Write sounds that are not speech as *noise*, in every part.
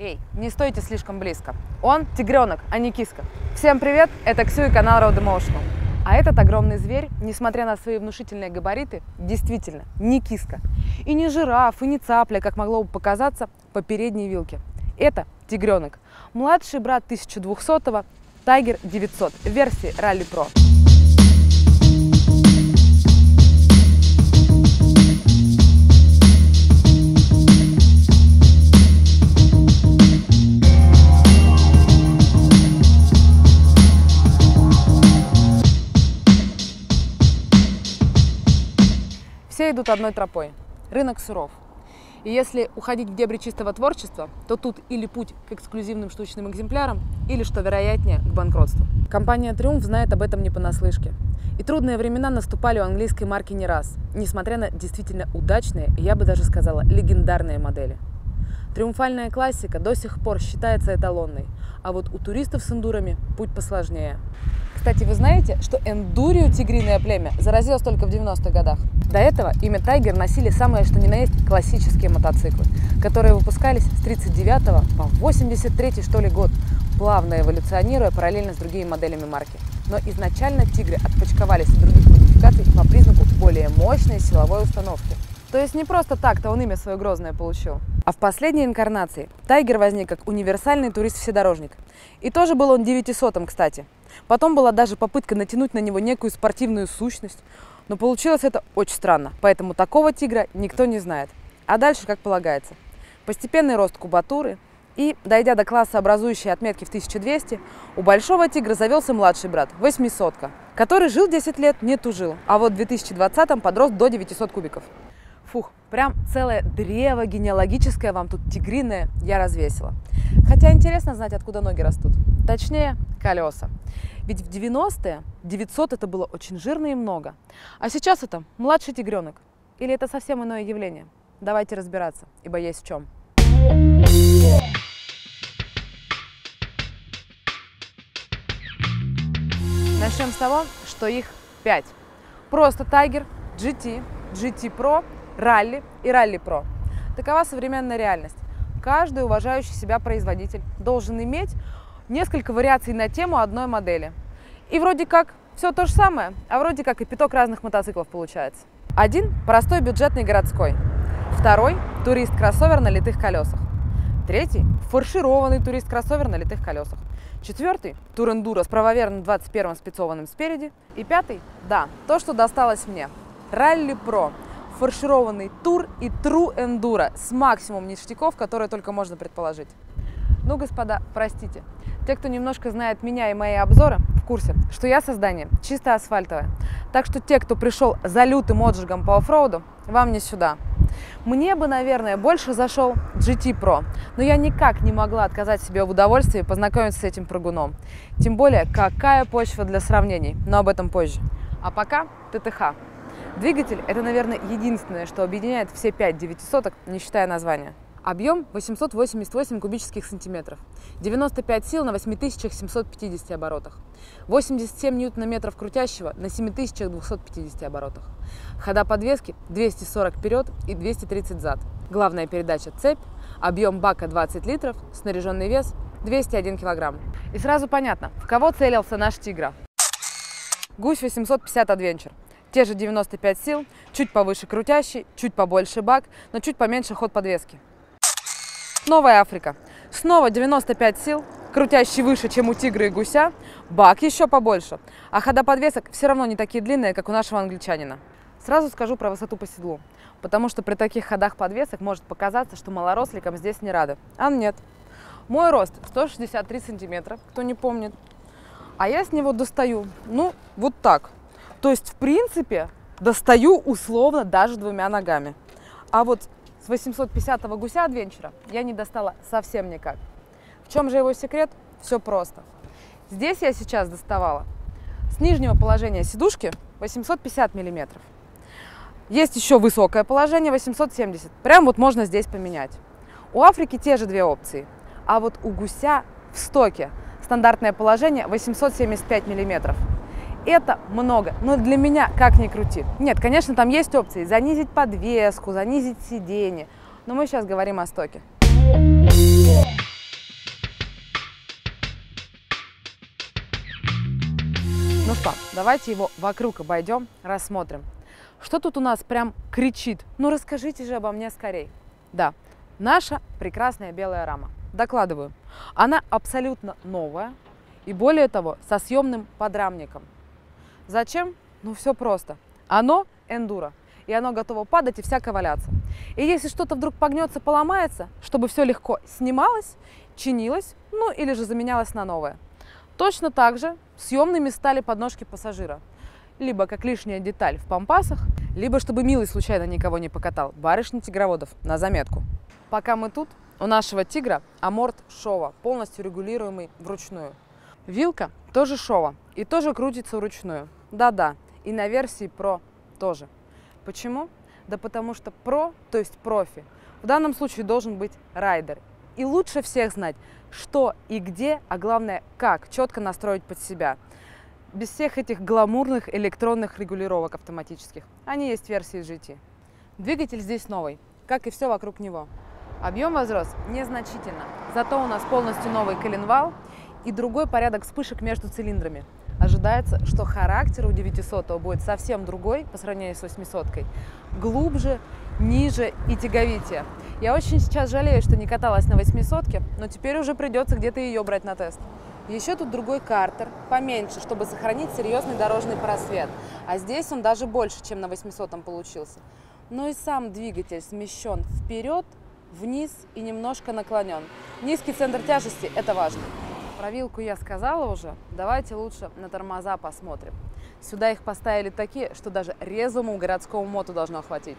Эй, не стойте слишком близко. Он тигренок, а не киска. Всем привет, это Ксю и канал Road Emotional. А этот огромный зверь, несмотря на свои внушительные габариты, действительно не киска. И не жираф, и не цапля, как могло бы показаться по передней вилке. Это тигренок. Младший брат 1200-го, Tiger 900 в версии Rally Pro. Идут одной тропой. Рынок суров. И если уходить в дебри чистого творчества, то тут или путь к эксклюзивным штучным экземплярам, или, что вероятнее, к банкротству. Компания Триумф знает об этом не понаслышке. И трудные времена наступали у английской марки не раз, несмотря на действительно удачные, я бы даже сказала, легендарные модели. Триумфальная классика до сих пор считается эталонной, а вот у туристов с эндурами путь посложнее. Кстати, вы знаете, что эндурио тигриное племя заразилось только в 90-х годах? До этого имя Тайгер носили самые что ни на есть классические мотоциклы, которые выпускались с 39 по 83 что ли год, плавно эволюционируя параллельно с другими моделями марки. Но изначально тигры отпочковались от других модификаций по признаку более мощной силовой установки. То есть не просто так-то он имя свое грозное получил. А в последней инкарнации Тайгер возник как универсальный турист-вседорожник. И тоже был он 900-м, кстати. Потом была даже попытка натянуть на него некую спортивную сущность. Но получилось это очень странно, поэтому такого тигра никто не знает. А дальше, как полагается, постепенный рост кубатуры, и, дойдя до класса образующей отметки в 1200, у большого тигра завелся младший брат, 800 который жил 10 лет, не тужил, а вот в 2020 подрос до 900 кубиков. Прям целое древо генеалогическое вам тут тигриное я развесила. Хотя интересно знать, откуда ноги растут. Точнее, колеса. Ведь в 90-е 900 это было очень жирно и много. А сейчас это младший тигренок. Или это совсем иное явление? Давайте разбираться, ибо есть в чем. Начнем с того, что их 5. Просто Tiger, GT, GT Pro, Rally и Pro. Такова современная реальность. Каждый уважающий себя производитель должен иметь несколько вариаций на тему одной модели. И вроде как все то же самое, а вроде как и пяток разных мотоциклов получается. Один – простой бюджетный городской. Второй – турист-кроссовер на литых колесах. Третий – фаршированный турист-кроссовер на литых колесах. Четвертый – тур-эндуро с правоверным 21-м спецованным спереди. И пятый – да, то, что досталось мне – Ралли Про – фаршированный тур и true эндуро с максимум ништяков, которые только можно предположить. Ну, господа, простите, те, кто немножко знает меня и мои обзоры, в курсе, что я создание чисто асфальтовое. Так что те, кто пришел за лютым отжигом по оффроуду, вам не сюда. Мне бы, наверное, больше зашел GT Pro, но я никак не могла отказать себе в удовольствии познакомиться с этим прыгуном. Тем более, какая почва для сравнений, но об этом позже. А пока ТТХ. Двигатель – это, наверное, единственное, что объединяет все 5 девятисоток, не считая названия. Объем 888 кубических сантиметров, 95 сил на 8750 оборотах, 87 ньютон-метров крутящего на 7250 оборотах. Хода подвески 240 вперед и 230 зад. Главная передача цепь, объем бака 20 литров, снаряженный вес 201 килограмм. И сразу понятно, в кого целился наш тигра. Гусь 850 Adventure. Те же 95 сил, чуть повыше крутящий, чуть побольше бак, но чуть поменьше ход подвески. Новая Африка. Снова 95 сил, крутящий выше, чем у тигра и гуся, бак еще побольше, а хода подвесок все равно не такие длинные, как у нашего англичанина. Сразу скажу про высоту по седлу, потому что при таких ходах подвесок может показаться, что малоросликам здесь не рады. А нет. Мой рост 163 сантиметра, кто не помнит. А я с него достаю, ну, вот так. То есть, в принципе, достаю условно даже двумя ногами. А вот с 850-го гуся адвенчера я не достала совсем никак. В чем же его секрет? Все просто. Здесь я сейчас доставала с нижнего положения сидушки 850 миллиметров. Есть еще высокое положение 870. Прям вот можно здесь поменять. У Африки те же две опции. А вот у гуся в стоке стандартное положение 875 миллиметров это много, но для меня как ни крути. Нет, конечно, там есть опции занизить подвеску, занизить сиденье, но мы сейчас говорим о стоке. Ну что, давайте его вокруг обойдем, рассмотрим. Что тут у нас прям кричит? Ну расскажите же обо мне скорей. Да, наша прекрасная белая рама. Докладываю. Она абсолютно новая и более того со съемным подрамником. Зачем? Ну все просто. Оно эндуро, и оно готово падать и всяко валяться. И если что-то вдруг погнется, поломается, чтобы все легко снималось, чинилось, ну или же заменялось на новое. Точно так же съемными стали подножки пассажира. Либо как лишняя деталь в пампасах, либо чтобы милый случайно никого не покатал. Барышни тигроводов, на заметку. Пока мы тут, у нашего тигра аморт шова, полностью регулируемый вручную. Вилка тоже шова и тоже крутится вручную. Да-да, и на версии Pro тоже. Почему? Да потому что Pro, то есть профи, в данном случае должен быть райдер. И лучше всех знать, что и где, а главное, как четко настроить под себя. Без всех этих гламурных электронных регулировок автоматических. Они есть в версии GT. Двигатель здесь новый, как и все вокруг него. Объем возрос незначительно, зато у нас полностью новый коленвал и другой порядок вспышек между цилиндрами. Ожидается, что характер у 900 будет совсем другой по сравнению с 800 -кой. Глубже, ниже и тяговитее. Я очень сейчас жалею, что не каталась на 800 но теперь уже придется где-то ее брать на тест. Еще тут другой картер, поменьше, чтобы сохранить серьезный дорожный просвет. А здесь он даже больше, чем на 800 получился. Но и сам двигатель смещен вперед, вниз и немножко наклонен. Низкий центр тяжести – это важно. Про вилку я сказала уже, давайте лучше на тормоза посмотрим. Сюда их поставили такие, что даже резвому городскому моту должно хватить.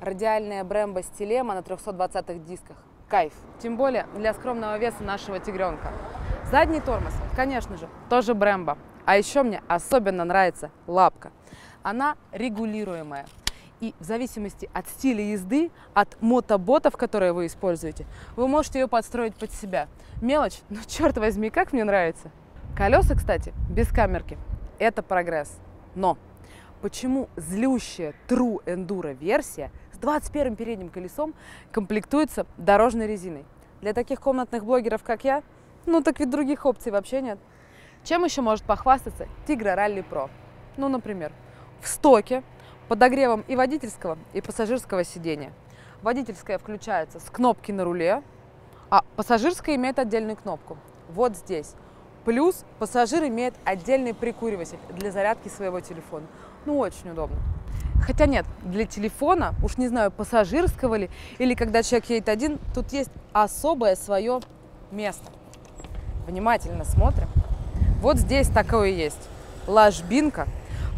Радиальная Brembo Стилема на 320-х дисках. Кайф. Тем более для скромного веса нашего тигренка. Задний тормоз, конечно же, тоже Brembo. А еще мне особенно нравится лапка. Она регулируемая. И в зависимости от стиля езды, от мотоботов, которые вы используете, вы можете ее подстроить под себя. Мелочь, *laughs* но черт возьми, как мне нравится. Колеса, кстати, без камерки. Это прогресс. Но почему злющая True Enduro версия с 21 передним колесом комплектуется дорожной резиной? Для таких комнатных блогеров, как я, ну так ведь других опций вообще нет. Чем еще может похвастаться Тигра Ралли Pro? Ну, например, в стоке подогревом и водительского, и пассажирского сидения. Водительская включается с кнопки на руле, а пассажирская имеет отдельную кнопку. Вот здесь. Плюс пассажир имеет отдельный прикуриватель для зарядки своего телефона. Ну, очень удобно. Хотя нет, для телефона, уж не знаю, пассажирского ли, или когда человек едет один, тут есть особое свое место. Внимательно смотрим. Вот здесь такое есть. Ложбинка,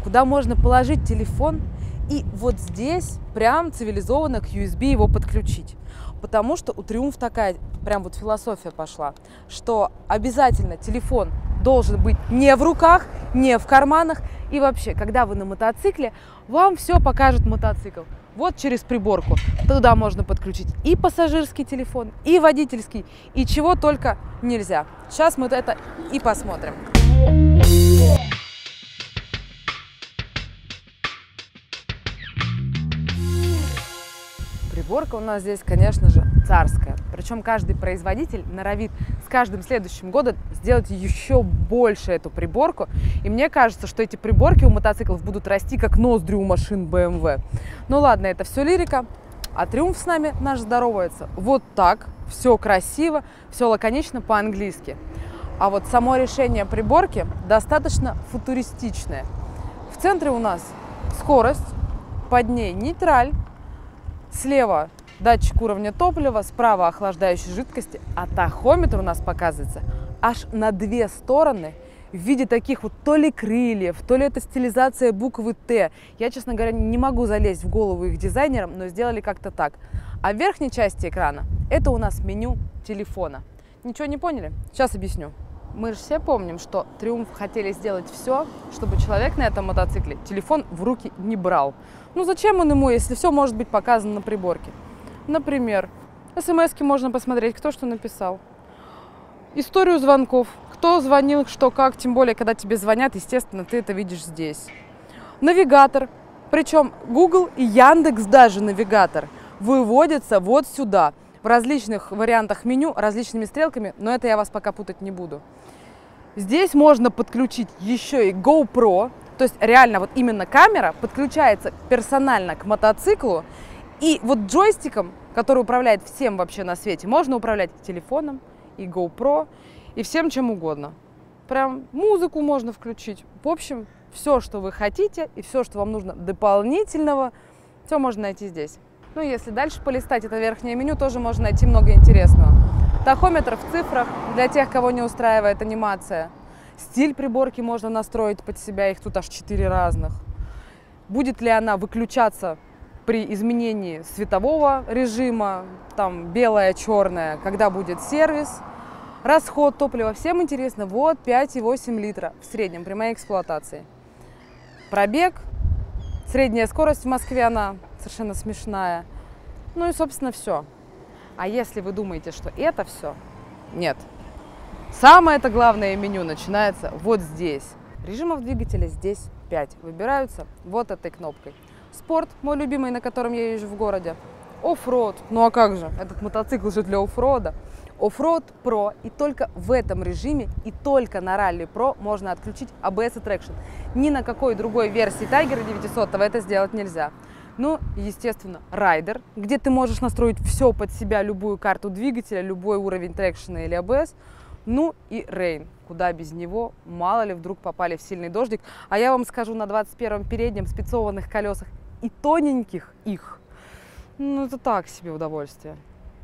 куда можно положить телефон и вот здесь прям цивилизованно к USB его подключить. Потому что у Триумф такая прям вот философия пошла, что обязательно телефон должен быть не в руках, не в карманах. И вообще, когда вы на мотоцикле, вам все покажет мотоцикл. Вот через приборку. Туда можно подключить и пассажирский телефон, и водительский, и чего только нельзя. Сейчас мы это и посмотрим. Приборка у нас здесь, конечно же, царская. Причем каждый производитель норовит с каждым следующим годом сделать еще больше эту приборку. И мне кажется, что эти приборки у мотоциклов будут расти как ноздри у машин BMW. Ну ладно, это все лирика. А Триумф с нами наш здоровается вот так, все красиво, все лаконично по-английски. А вот само решение приборки достаточно футуристичное. В центре у нас скорость, под ней нейтраль, Слева датчик уровня топлива, справа охлаждающей жидкости, а тахометр у нас показывается аж на две стороны в виде таких вот то ли крыльев, то ли это стилизация буквы Т. Я, честно говоря, не могу залезть в голову их дизайнерам, но сделали как-то так. А в верхней части экрана это у нас меню телефона. Ничего не поняли? Сейчас объясню. Мы же все помним, что Триумф хотели сделать все, чтобы человек на этом мотоцикле телефон в руки не брал. Ну зачем он ему, если все может быть показано на приборке? Например, смс можно посмотреть, кто что написал. Историю звонков, кто звонил, что как, тем более, когда тебе звонят, естественно, ты это видишь здесь. Навигатор, причем Google и Яндекс даже навигатор выводятся вот сюда в различных вариантах меню, различными стрелками, но это я вас пока путать не буду. Здесь можно подключить еще и GoPro, то есть реально вот именно камера подключается персонально к мотоциклу, и вот джойстиком, который управляет всем вообще на свете, можно управлять телефоном, и GoPro, и всем чем угодно. Прям музыку можно включить. В общем, все, что вы хотите, и все, что вам нужно дополнительного, все можно найти здесь. Ну, если дальше полистать это верхнее меню, тоже можно найти много интересного. Тахометр в цифрах для тех, кого не устраивает анимация. Стиль приборки можно настроить под себя, их тут аж четыре разных. Будет ли она выключаться при изменении светового режима, там белое, черное, когда будет сервис, расход топлива. Всем интересно, вот 5,8 литра в среднем при моей эксплуатации. Пробег, средняя скорость в Москве, она совершенно смешная. Ну и, собственно, все. А если вы думаете, что это все, нет. Самое это главное меню начинается вот здесь. Режимов двигателя здесь 5. Выбираются вот этой кнопкой. Спорт, мой любимый, на котором я езжу в городе. Оффроуд, ну а как же, этот мотоцикл же для оффрода. Offroad Pro и только в этом режиме и только на Rally Pro можно отключить ABS и Traction. Ни на какой другой версии Tiger 900 это сделать нельзя. Ну, естественно, Rider, где ты можешь настроить все под себя, любую карту двигателя, любой уровень трекшена или ABS. Ну и Rain, куда без него, мало ли вдруг попали в сильный дождик. А я вам скажу, на 21-м переднем спецованных колесах и тоненьких их, ну это так себе удовольствие.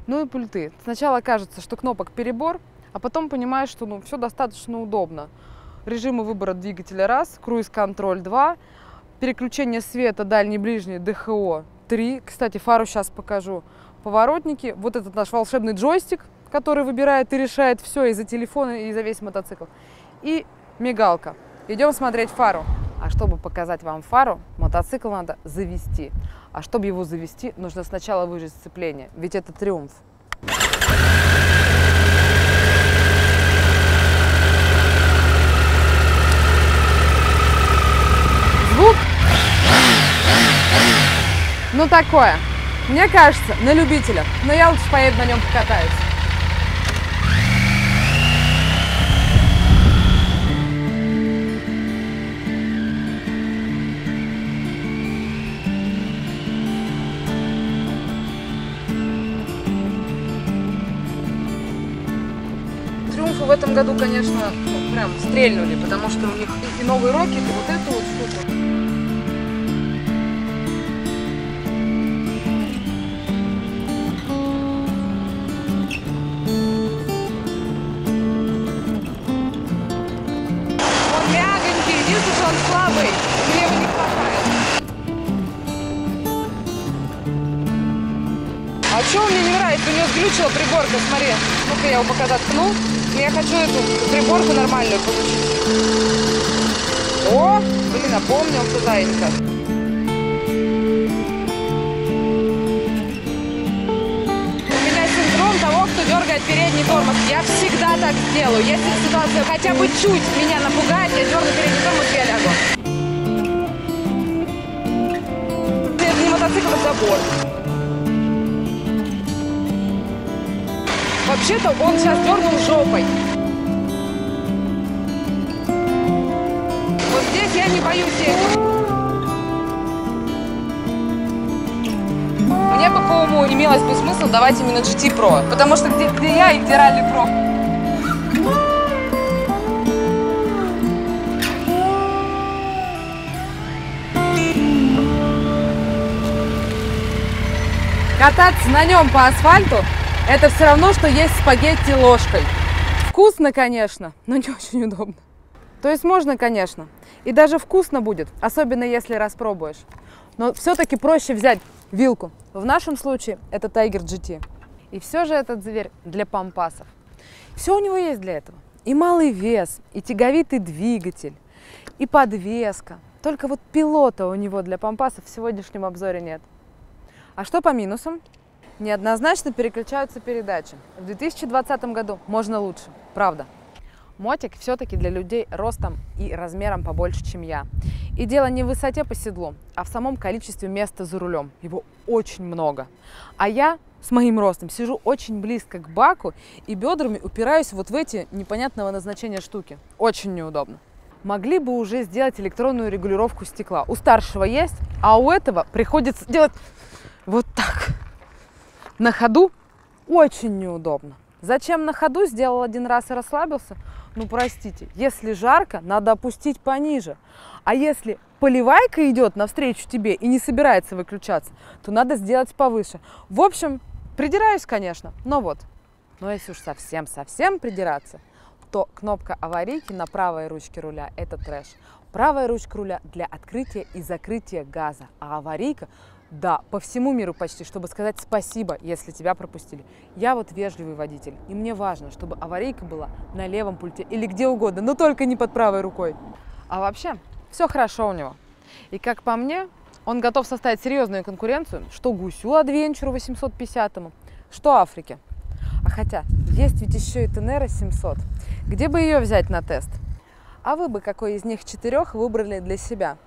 Ну и пульты. Сначала кажется, что кнопок перебор, а потом понимаешь, что ну, все достаточно удобно. Режимы выбора двигателя раз, круиз-контроль 2, переключение света дальний ближний ДХО 3. Кстати, фару сейчас покажу. Поворотники, вот этот наш волшебный джойстик, который выбирает и решает все и за телефон, и за весь мотоцикл. И мигалка. Идем смотреть фару. А чтобы показать вам фару, мотоцикл надо завести. А чтобы его завести, нужно сначала выжать сцепление, ведь это триумф. Ну такое, мне кажется, на любителя, но я лучше поеду на нем покатаюсь. Триумфы в этом году, конечно, прям стрельнули, потому что у них и новый рокет, и вот эту вот штуку. У него сглючила приборка, смотри. Ну-ка я его пока заткну. Но Я хочу эту приборку нормальную получить. О, блин, напомнил того, кто дергает передний тормоз. Я всегда так сделаю. Если ситуация хотя бы чуть меня напугает, я дерну передний тормоз, я лягу. Не мотоцикл, это забор. Вообще-то он сейчас дернул жопой. Вот здесь я не боюсь этого. Мне бы по уму имелось бы смысл давать именно GT Pro. Потому что где, где я и где Rally Pro? Кататься на нем по асфальту – это все равно, что есть спагетти ложкой. Вкусно, конечно, но не очень удобно. То есть можно, конечно, и даже вкусно будет, особенно если распробуешь. Но все-таки проще взять вилку. В нашем случае это Tiger GT. И все же этот зверь для пампасов. Все у него есть для этого. И малый вес, и тяговитый двигатель, и подвеска. Только вот пилота у него для пампасов в сегодняшнем обзоре нет. А что по минусам? Неоднозначно переключаются передачи. В 2020 году можно лучше, правда. Мотик все-таки для людей ростом и размером побольше, чем я. И дело не в высоте по седлу, а в самом количестве места за рулем. Его очень много. А я с моим ростом сижу очень близко к баку и бедрами упираюсь вот в эти непонятного назначения штуки. Очень неудобно. Могли бы уже сделать электронную регулировку стекла. У старшего есть, а у этого приходится делать вот так. На ходу очень неудобно. Зачем на ходу сделал один раз и расслабился? Ну, простите, если жарко, надо опустить пониже. А если поливайка идет навстречу тебе и не собирается выключаться, то надо сделать повыше. В общем, придираюсь, конечно, но вот. Но если уж совсем-совсем придираться, то кнопка аварийки на правой ручке руля – это трэш. Правая ручка руля для открытия и закрытия газа, а аварийка да, по всему миру почти, чтобы сказать спасибо, если тебя пропустили. Я вот вежливый водитель, и мне важно, чтобы аварийка была на левом пульте или где угодно, но только не под правой рукой. А вообще, все хорошо у него. И как по мне, он готов составить серьезную конкуренцию, что Гусю Адвенчуру 850, что Африке. А хотя, есть ведь еще и Тенера 700. Где бы ее взять на тест? А вы бы какой из них четырех выбрали для себя?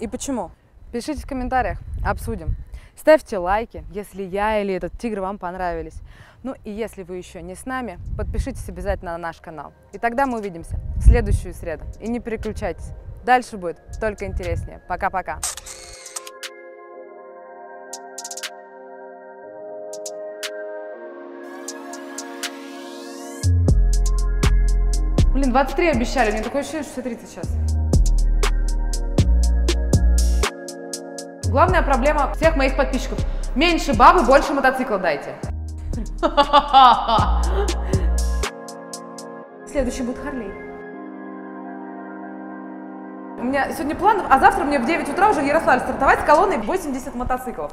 И почему? Пишите в комментариях, обсудим. Ставьте лайки, если я или этот тигр вам понравились. Ну и если вы еще не с нами, подпишитесь обязательно на наш канал. И тогда мы увидимся в следующую среду. И не переключайтесь. Дальше будет только интереснее. Пока-пока. Блин, 23 обещали, мне такое ощущение, что все 30 сейчас. Главная проблема всех моих подписчиков. Меньше бабы, больше мотоцикла дайте. *laughs* Следующий будет Харлей. У меня сегодня план, а завтра мне в 9 утра уже в Ярославле стартовать с колонной 80 мотоциклов.